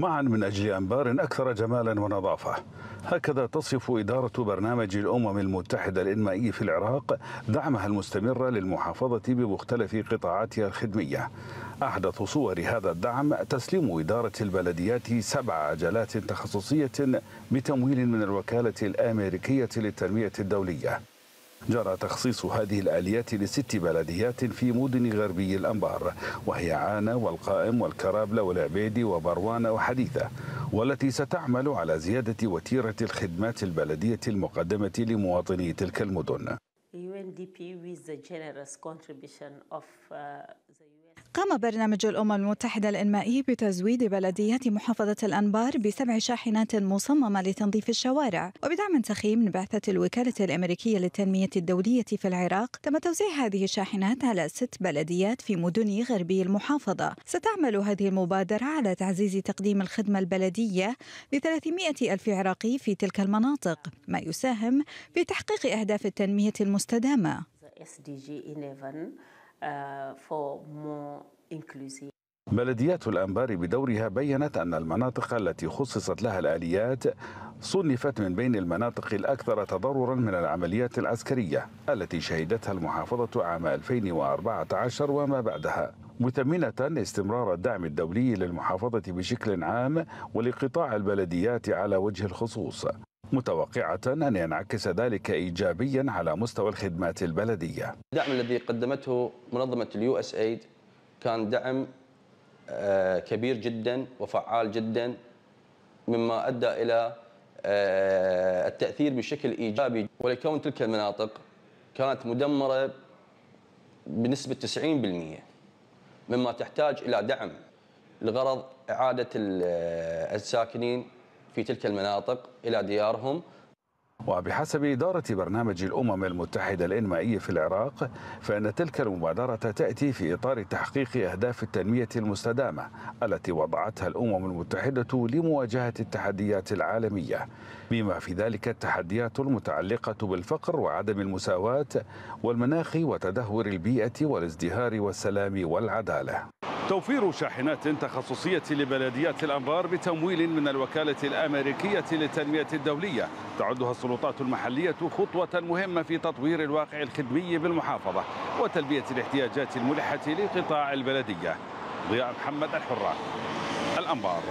معا من أجل أنبار أكثر جمالا ونظافة. هكذا تصف إدارة برنامج الأمم المتحدة الإنمائي في العراق دعمها المستمر للمحافظة بمختلف قطاعاتها الخدمية. أحدث صور هذا الدعم تسليم إدارة البلديات سبع عجلات تخصصية بتمويل من الوكالة الأمريكية للتنمية الدولية. جرى تخصيص هذه الآليات لست بلديات في مدن غربي الأنبار وهي عانة والقائم والكرابلة والعبيدي وبروانة وحديثة والتي ستعمل على زيادة وتيرة الخدمات البلدية المقدمة لمواطني تلك المدن. قام برنامج الأمم المتحدة الإنمائي بتزويد بلديات محافظة الأنبار بسبع شاحنات مصممة لتنظيف الشوارع. وبدعم سخي من بعثة الوكالة الأمريكية للتنمية الدولية في العراق تم توزيع هذه الشاحنات على ست بلديات في مدن غربي المحافظة. ستعمل هذه المبادرة على تعزيز تقديم الخدمة البلدية ل 300 ألف عراقي في تلك المناطق ما يساهم في تحقيق أهداف التنمية المستدامة. بلديات الأنبار بدورها بيّنت أن المناطق التي خصصت لها الآليات صنفت من بين المناطق الأكثر تضررا من العمليات العسكرية التي شهدتها المحافظة عام 2014 وما بعدها مثمنة استمرار الدعم الدولي للمحافظة بشكل عام ولقطاع البلديات على وجه الخصوص. متوقعة أن ينعكس ذلك إيجابيا على مستوى الخدمات البلدية. الدعم الذي قدمته منظمة ال USAID كان دعم كبير جدا وفعال جدا مما أدى إلى التأثير بشكل إيجابي. ولكون تلك المناطق كانت مدمرة بنسبة 90% مما تحتاج إلى دعم لغرض إعادة الساكنين في تلك المناطق إلى ديارهم. وبحسب إدارة برنامج الأمم المتحدة الإنمائي في العراق فإن تلك المبادرة تأتي في إطار تحقيق أهداف التنمية المستدامة التي وضعتها الأمم المتحدة لمواجهة التحديات العالمية. بما في ذلك التحديات المتعلقة بالفقر وعدم المساواة والمناخ وتدهور البيئة والازدهار والسلام والعدالة. توفير شاحنات تخصصية لبلديات الأنبار بتمويل من الوكالة الأمريكية للتنمية الدولية. تعدها السلطات المحلية خطوة مهمة في تطوير الواقع الخدمي بالمحافظة وتلبية الاحتياجات الملحة لقطاع البلدية. ضياء محمد الحرة الأنبار.